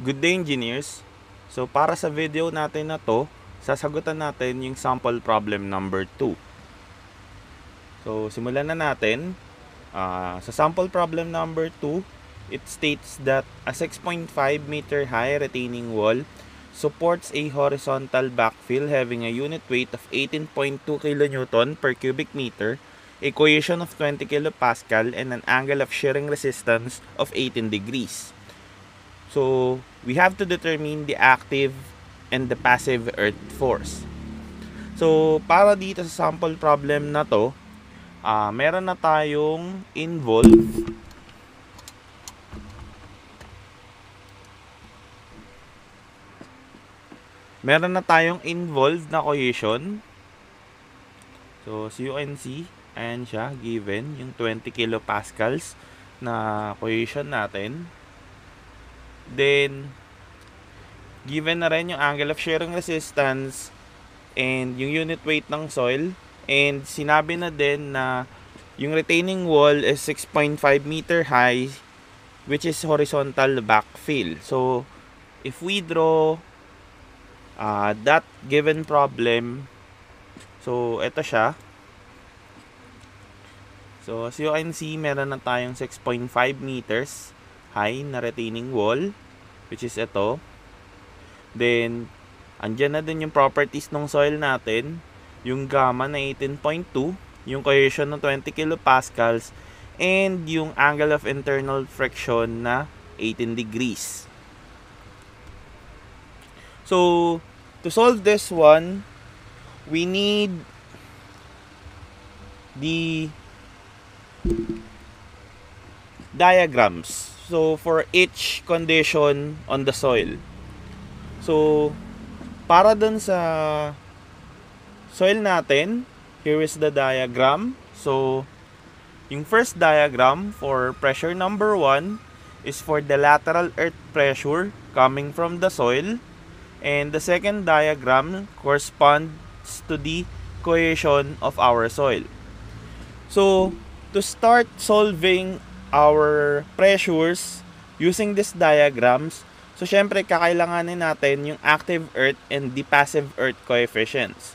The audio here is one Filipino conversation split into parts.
Good day engineers. So para sa video natin na to, sasagutan natin yung sample problem number 2. So simulan na natin. Uh, sa sample problem number 2, it states that a 6.5 meter high retaining wall supports a horizontal backfill having a unit weight of 18.2 kN per cubic meter, a cohesion of 20 kPa, and an angle of shearing resistance of 18 degrees. So, we have to determine the active and the passive earth force. So, para dito sa sample problem na to, uh, meron na tayong involved meron na tayong involved na cohesion. So, as you can see, ayan siya, given, yung 20 kilopascals na cohesion natin. Then, given na rin yung angle of shearing resistance and yung unit weight ng soil. And sinabi na din na yung retaining wall is 6.5 meter high which is horizontal backfill. So, if we draw uh, that given problem, so, ito siya. So, as you can see, meron na tayong 6.5 meters high na retaining wall which is ito. Then, andyan na din yung properties ng soil natin. Yung gamma na 18.2, yung cohesion ng 20 kilopascals, and yung angle of internal friction na 18 degrees. So, to solve this one, we need the diagrams So, for each condition on the soil. So, para dun sa soil natin, here is the diagram. So, yung first diagram for pressure number 1 is for the lateral earth pressure coming from the soil. And the second diagram corresponds to the cohesion of our soil. So, to start solving our pressures using these diagrams. So, syempre, kakailanganin natin yung active earth and the passive earth coefficients.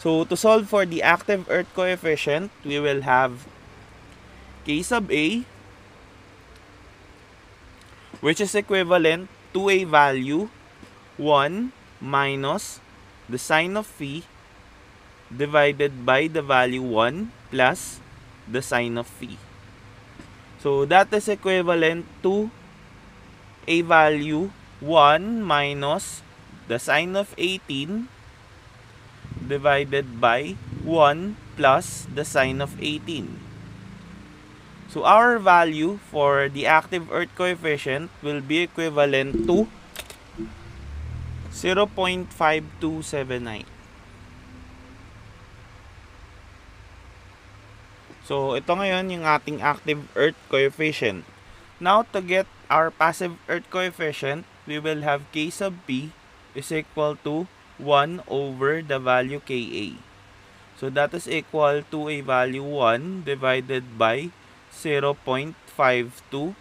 So, to solve for the active earth coefficient, we will have K sub A, which is equivalent to a value 1 minus the sine of phi divided by the value 1 plus the sine of phi. So that is equivalent to a value 1 minus the sine of 18 divided by 1 plus the sine of 18. So our value for the active earth coefficient will be equivalent to 0.5279. So, ito ngayon yung ating active earth coefficient. Now, to get our passive earth coefficient, we will have K sub P is equal to 1 over the value Ka. So, that is equal to a value 1 divided by 0.5279.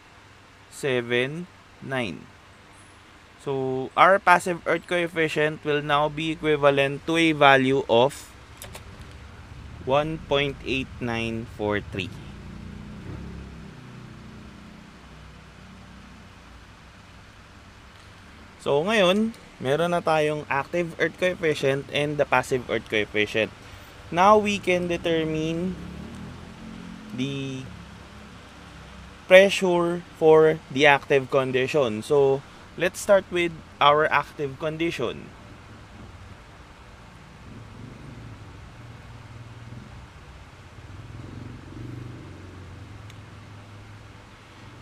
So, our passive earth coefficient will now be equivalent to a value of 1.8943. So ngayon, meron na tayong active earth coefficient and the passive earth coefficient. Now we can determine the pressure for the active condition. So let's start with our active condition.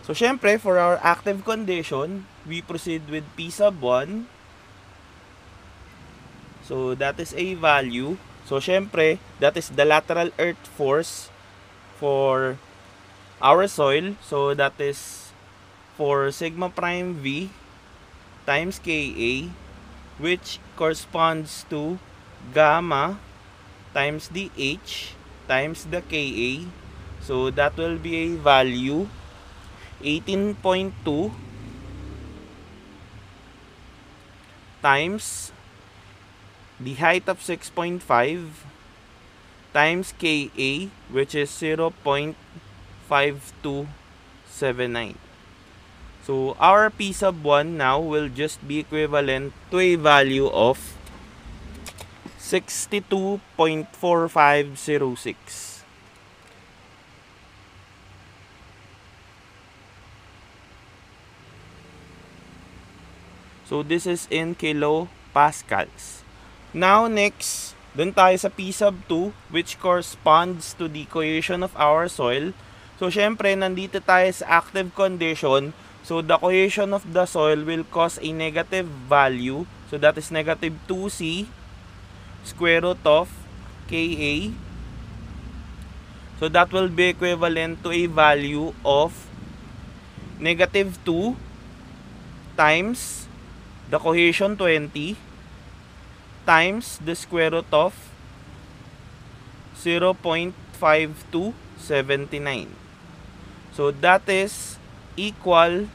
So, syempre, for our active condition, we proceed with P sub 1. So, that is a value. So, syempre, that is the lateral earth force for our soil. So, that is for sigma prime V times Ka, which corresponds to gamma times the H times the Ka. So, that will be a value 18.2 times the height of 6.5 times Ka which is 0.5279. So our P sub 1 now will just be equivalent to a value of 62.4506. So this is in kilopascals. Now next, dun tayo sa P sub 2 which corresponds to the cohesion of our soil. So syempre nandito tayo sa active condition. So the cohesion of the soil will cause a negative value. So that is negative 2C square root of Ka. So that will be equivalent to a value of negative 2 times the cohesion 20 times the square root of 0.5279. So that is equal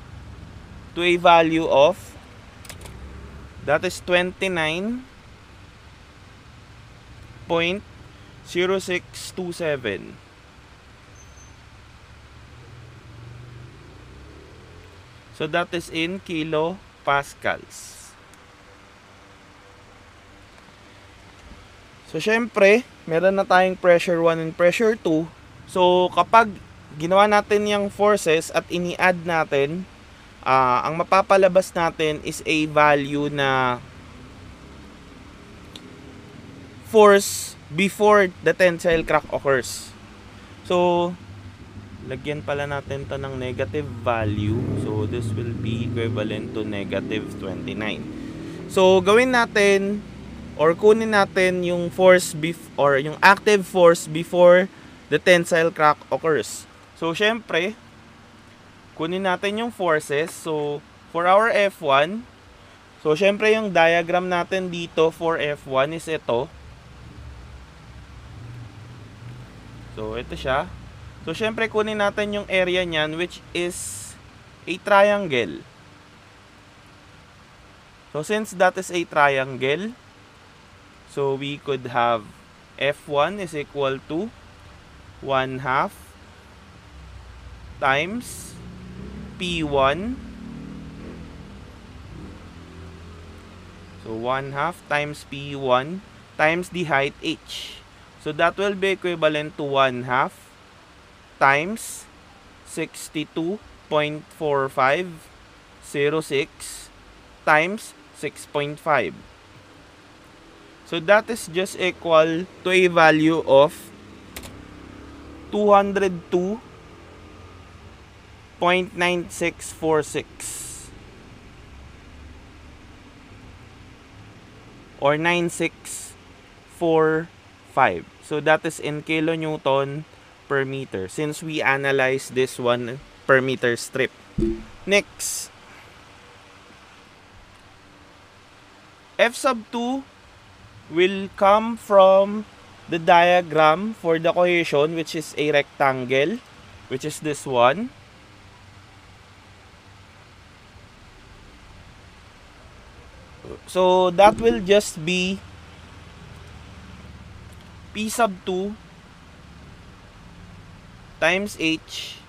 to a value of that is 29.0627. So that is in kilo pascals. So, syempre, meron na tayong pressure 1 and pressure 2. So, kapag ginawa natin yung forces at ini-add natin, uh, ang mapapalabas natin is a value na force before the tensile crack occurs. So, lagyan pala natin to ng negative value. So, this will be equivalent to negative 29. So, gawin natin or kunin natin yung force bef or yung active force before the tensile crack occurs. So, syempre, kunin natin yung forces. So, for our F1, so, syempre, yung diagram natin dito for F1 is ito. So, ito siya. So, syempre, kunin natin yung area niyan which is a triangle. So, since that is a triangle, so we could have F1 is equal to 1 half times P1 so 1 half times P1 times the height H so that will be equivalent to 1 half times 62.4506 times 6.5. So that is just equal to a value of 202.9646 or 9645. So that is in kilonewton per meter since we analyze this one per meter strip. Next, F sub 2 will come from the diagram for the cohesion which is a rectangle which is this one. So that will just be P sub 2 times h.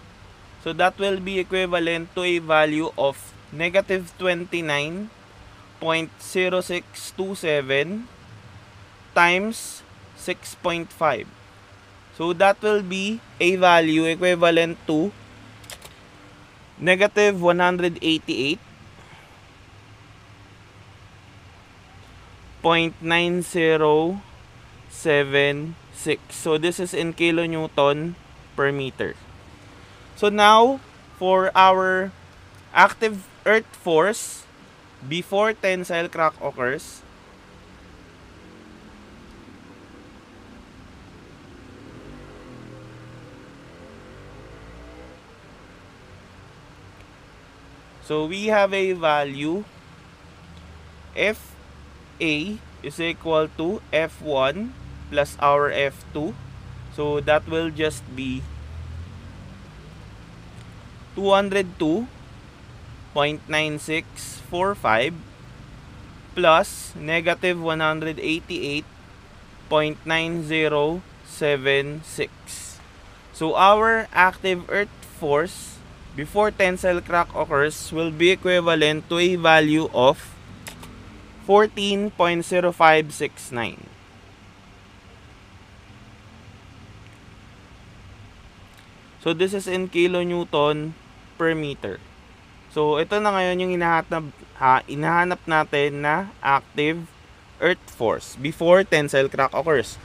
So that will be equivalent to a value of negative 29.0627 times 6.5. So that will be a value equivalent to negative 188 0.9076. So this is in kilonewton per meter. So now, for our active earth force before tensile crack occurs, So we have a value FA is equal to F1 plus our F2 So that will just be 202.9645 plus negative 188.9076. So our active earth force before tensile crack occurs will be equivalent to a value of 14.0569. So this is in kilonewton per meter. So ito na ngayon yung hinahanap, ha, inahanap natin na active earth force before tensile crack occurs.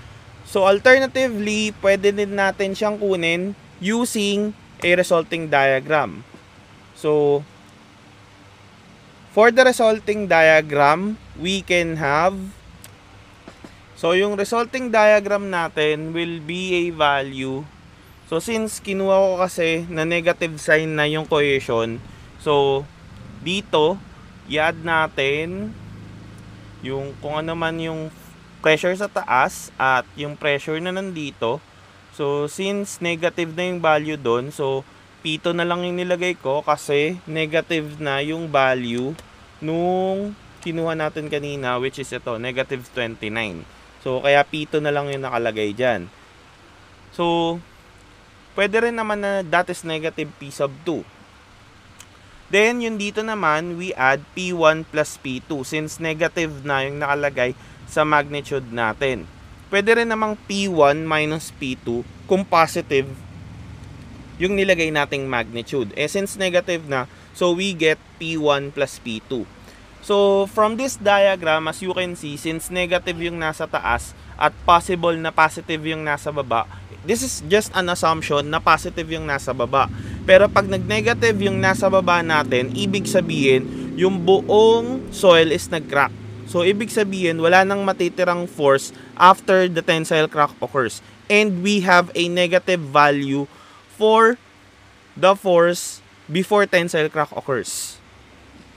So alternatively, pwede din natin siyang kunin using a resulting diagram. So for the resulting diagram, we can have So yung resulting diagram natin will be a value So since kinuha ko kasi na negative sign na yung cohesion, so dito i-add natin yung kung ano man yung pressure sa taas at yung pressure na nandito. So since negative na yung value doon, so P2 na lang yung nilagay ko kasi negative na yung value nung kinuha natin kanina which is ito, negative 29. So kaya P2 na lang yung nakalagay dyan. So pwede rin naman na that is negative P sub 2. Then, yung dito naman, we add P1 plus P2 since negative na yung nakalagay sa magnitude natin. Pwede rin namang P1 minus P2 kung positive yung nilagay nating magnitude. Eh, since negative na, so we get P1 plus P2. So, from this diagram, as you can see, since negative yung nasa taas at possible na positive yung nasa baba, this is just an assumption na positive yung nasa baba. Pero pag nag-negative yung nasa baba natin, ibig sabihin, yung buong soil is nag-crack. So, ibig sabihin, wala nang matitirang force after the tensile crack occurs. And we have a negative value for the force before tensile crack occurs.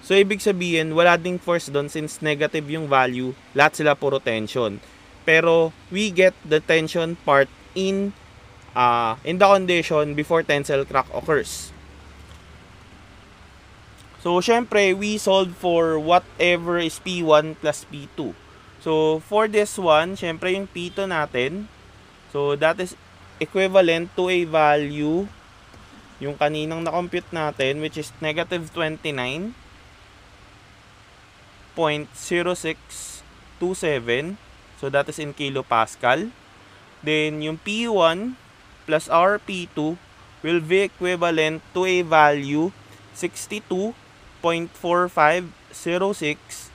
So, ibig sabihin, wala ding force doon since negative yung value, lahat sila puro tension. Pero, we get the tension part in uh, in the condition before tensile crack occurs. So, syempre, we solve for whatever is P1 plus P2. So, for this one, syempre, yung P2 natin, so, that is equivalent to a value, yung kaninang na-compute natin, which is negative 29.0627. So, that is in kilopascal. Then, yung P1 plus our P2 will be equivalent to a value 62.4506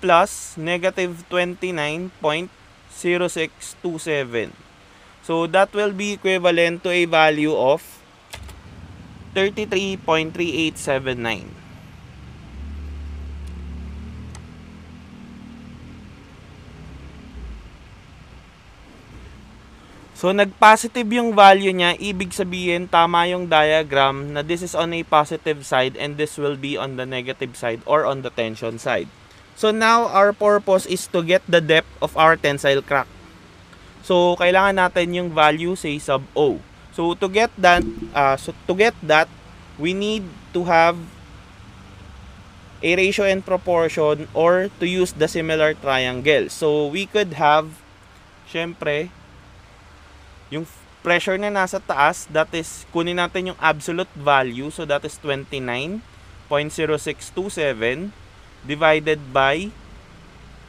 plus negative 29.0627. So, that will be equivalent to a value of 33.3879. So, nag-positive yung value niya, ibig sabihin tama yung diagram na this is on a positive side and this will be on the negative side or on the tension side. So, now our purpose is to get the depth of our tensile crack. So, kailangan natin yung value say sub O. So, to get that, uh, so to get that, we need to have a ratio and proportion or to use the similar triangle. So, we could have, syempre, yung pressure na nasa taas, that is, kunin natin yung absolute value. So, that is 29.0627 divided by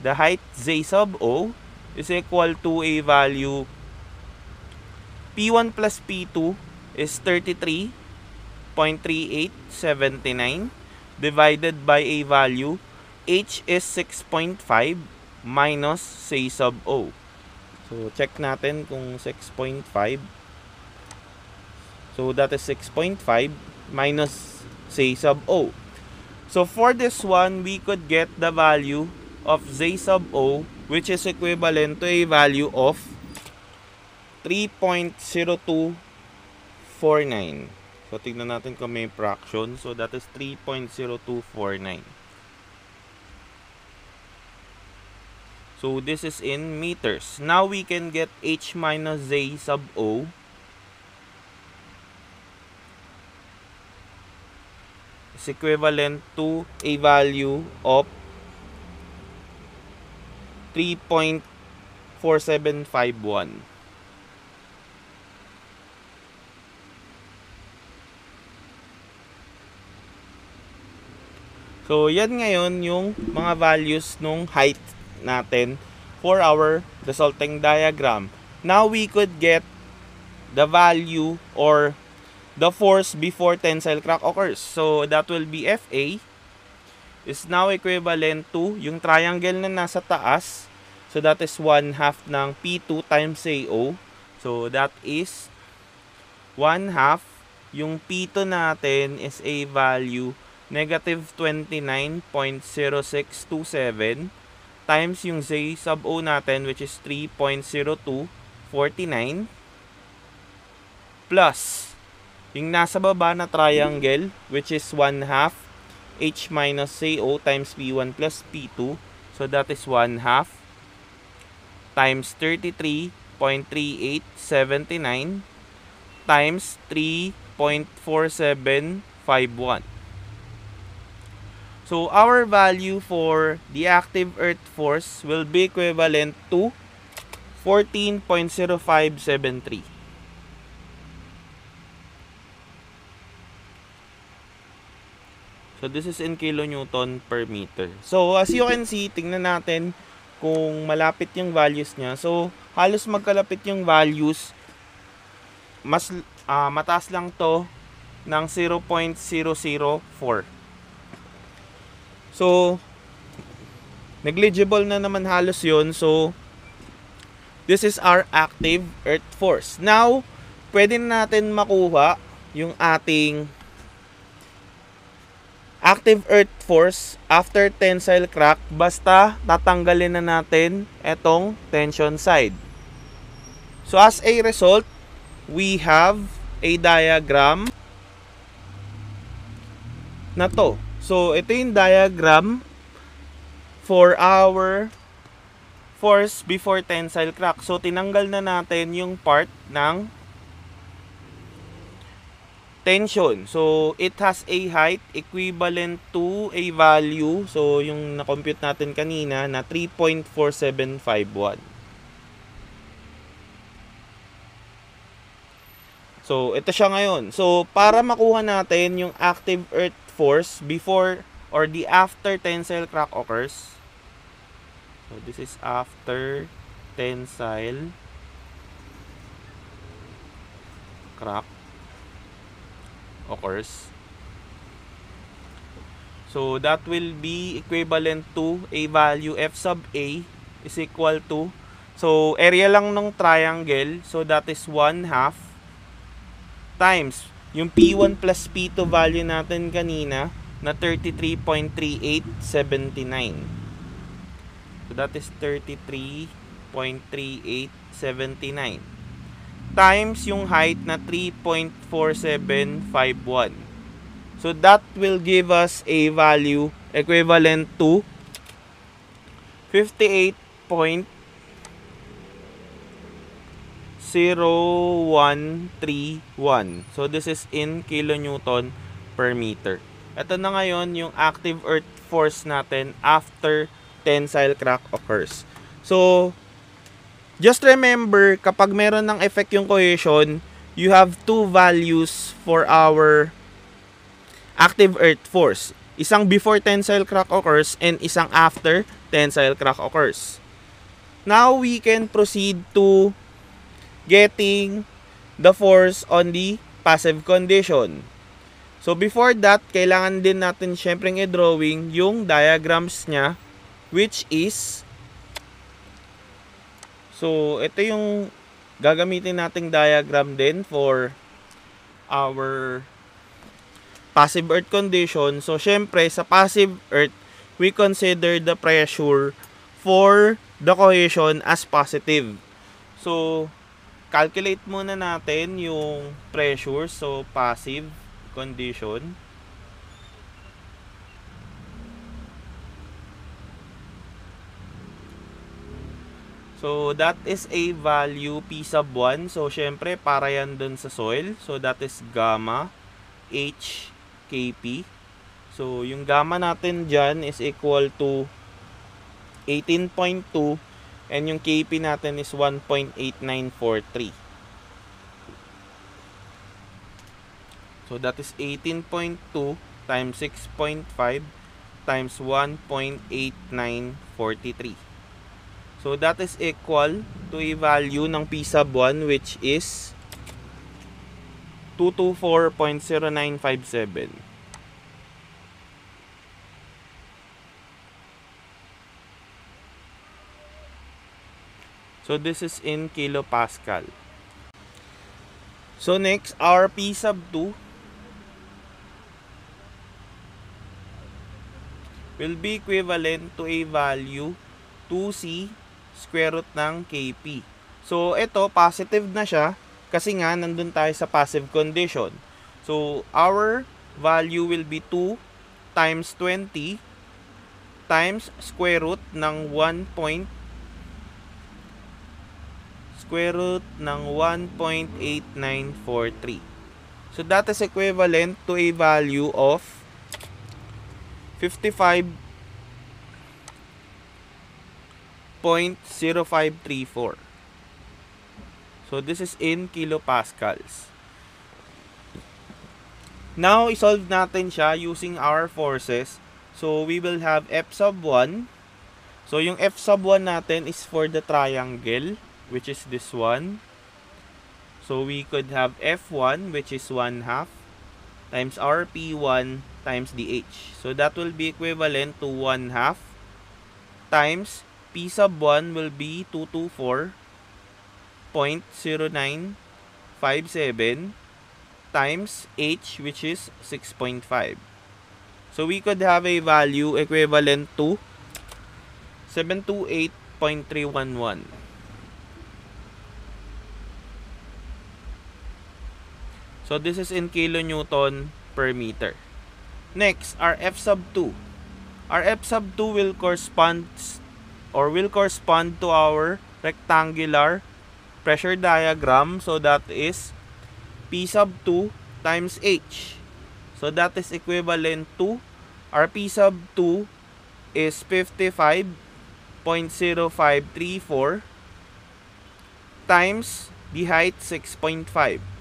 the height Z sub O is equal to a value P1 plus P2 is 33.3879 divided by a value H is 6.5 minus C sub O. So, check natin kung 6.5. So, that is 6.5 minus, say, sub O. So, for this one, we could get the value of Z sub O, which is equivalent to a value of 3.0249. So, tignan natin kung may fraction. So, that is 3.0249. So this is in meters. Now we can get H minus Z sub O. is equivalent to a value of 3.4751. So, yan ngayon yung mga values nung height natin for our resulting diagram. Now, we could get the value or the force before tensile crack occurs. So, that will be FA is now equivalent to yung triangle na nasa taas. So, that is 1 half ng P2 times AO. So, that is 1 half. Yung P2 natin is a value negative 29.0627 times yung Z sub O natin which is 3.0249 plus yung nasa baba na triangle which is 1 half H minus CO times P1 plus P2 so that is 1 half times 33.3879 times 3.4751 So our value for the active earth force will be equivalent to 14.0573. So this is in kilonewton per meter. So as you can see, tingnan natin kung malapit yung values niya. So halos magkalapit yung values. Mas uh, mataas lang to ng 0.004. So, negligible na naman halos yon So, this is our active earth force. Now, pwede na natin makuha yung ating active earth force after tensile crack basta tatanggalin na natin etong tension side. So as a result, we have a diagram na to. So, ito yung diagram for our force before tensile crack. So, tinanggal na natin yung part ng tension. So, it has a height equivalent to a value. So, yung na-compute natin kanina na 3.4751. So, ito siya ngayon. So, para makuha natin yung active earth force before or the after tensile crack occurs. So this is after tensile crack occurs. So that will be equivalent to a value f sub a is equal to so area lang ng triangle so that is 1 half times yung P1 plus P2 value natin kanina na 33.3879. So that is 33.3879 times yung height na 3.4751. So that will give us a value equivalent to 58. 0.0131. So this is in kilonewton per meter. Ito na ngayon yung active earth force natin after tensile crack occurs. So just remember kapag meron ng effect yung cohesion, you have two values for our active earth force. Isang before tensile crack occurs and isang after tensile crack occurs. Now we can proceed to getting the force on the passive condition. So before that, kailangan din natin syempre i-drawing yung diagrams niya which is So ito yung gagamitin nating diagram din for our passive earth condition. So syempre sa passive earth, we consider the pressure for the cohesion as positive. So calculate muna natin yung pressure. So, passive condition. So, that is a value P sub 1. So, syempre, para yan dun sa soil. So, that is gamma H Kp. So, yung gamma natin dyan is equal to 18.2 and yung KP natin is 1.8943. So that is 18.2 times 6.5 times 1.8943. So that is equal to a value ng P sub 1 which is 224.0957. So this is in kilopascal. So next, our P sub 2 will be equivalent to a value 2C square root ng KP. So ito, positive na siya kasi nga nandun tayo sa passive condition. So our value will be 2 times 20 times square root ng 1 point square root ng 1.8943. So that is equivalent to a value of 55.0534. So this is in kilopascals. Now, isolve natin siya using our forces. So we will have F sub 1. So yung F sub 1 natin is for the triangle which is this one. So we could have F1 which is 1 half times RP1 times DH. So that will be equivalent to 1 half times P sub 1 will be 224.0957 times H which is 6.5. So we could have a value equivalent to 728.311. So this is in kilonewton per meter. Next, our F sub 2. Our F sub 2 will correspond or will correspond to our rectangular pressure diagram. So that is P sub 2 times H. So that is equivalent to our P sub 2 is 55.0534 times the height 6.5.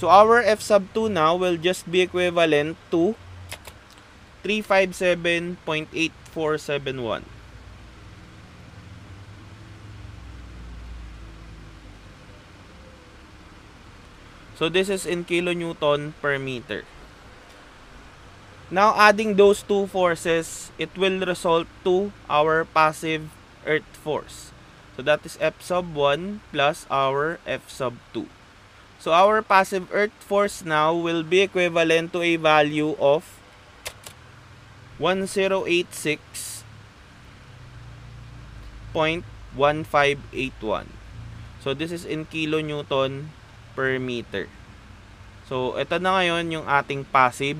So our F sub 2 now will just be equivalent to 357.8471. So this is in kilonewton per meter. Now adding those two forces, it will result to our passive earth force. So that is F sub 1 plus our F sub 2. So our passive earth force now will be equivalent to a value of 1086.1581. So this is in kilonewton per meter. So ito na ngayon yung ating passive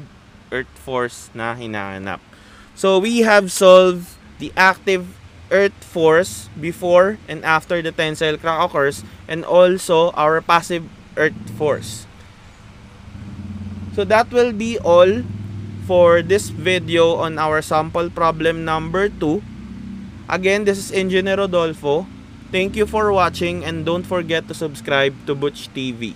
earth force na hinahanap. So we have solved the active earth force before and after the tensile crack occurs and also our passive earth force. So that will be all for this video on our sample problem number 2. Again, this is Engineer Rodolfo. Thank you for watching and don't forget to subscribe to Butch TV.